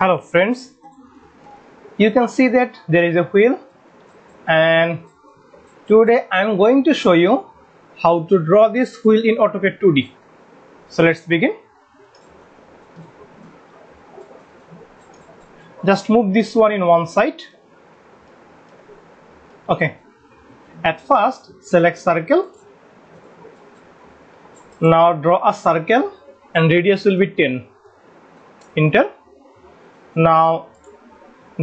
hello friends. You can see that there is a wheel and today I'm going to show you how to draw this wheel in AutoCAD 2D so let's begin. Just move this one in one side. Okay. At first select circle. Now draw a circle and radius will be 10 enter now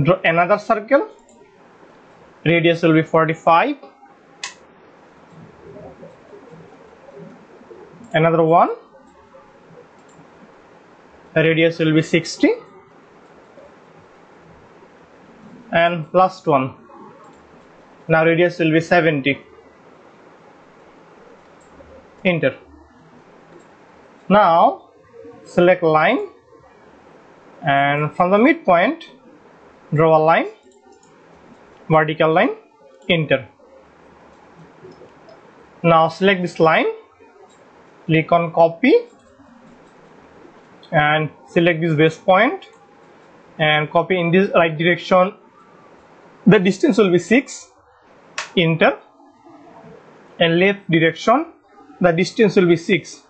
draw another circle. Radius will be 45 another one. Radius will be 60 and last one. Now radius will be 70 enter. Now select line and from the midpoint draw a line vertical line enter. Now select this line click on copy and select this base point and copy in this right direction. The distance will be 6 enter. And left direction the distance will be 6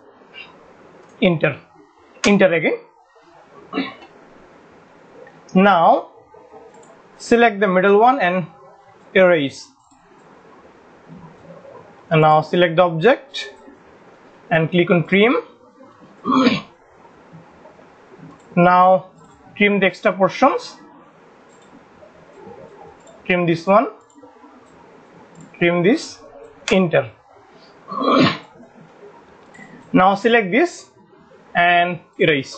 enter. Enter again now select the middle one and erase. And now select the object and click on trim. Now trim the extra portions. Trim this one. Trim this. Enter. Now select this and erase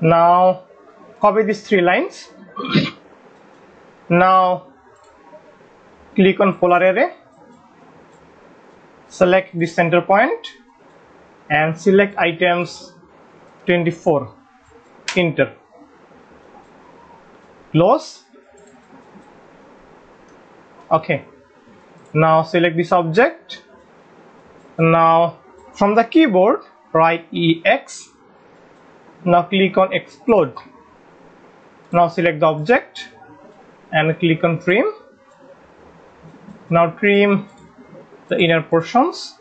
now copy these three lines. Now click on polar array. Select the center point and select items 24 enter. Close. Okay. Now select this object. Now from the keyboard write ex now click on explode. Now select the object and click on trim. Now trim the inner portions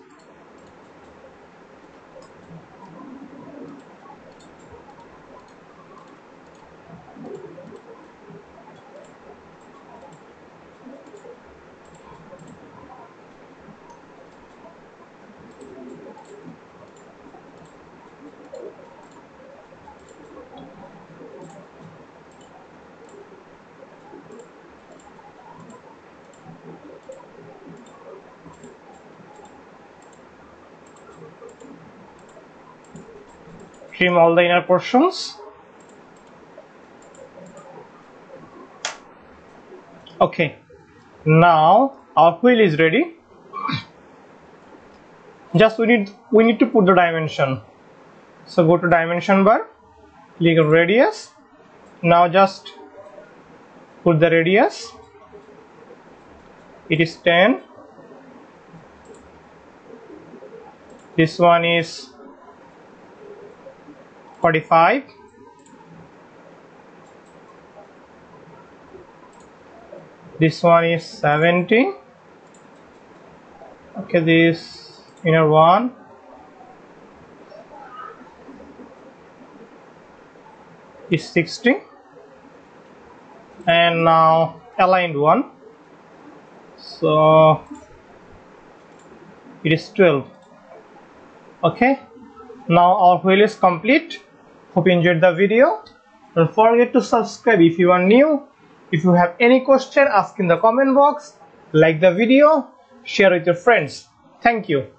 trim all the inner portions. Okay. Now our wheel is ready. Just we need we need to put the dimension. So go to dimension bar click radius. Now just put the radius. It is 10 this one is 45 this one is 70 okay this inner one. Is 60 and now aligned one. So it is 12 okay now our wheel is complete hope you enjoyed the video. Don't forget to subscribe if you are new. If you have any question ask in the comment box. Like the video share with your friends. Thank you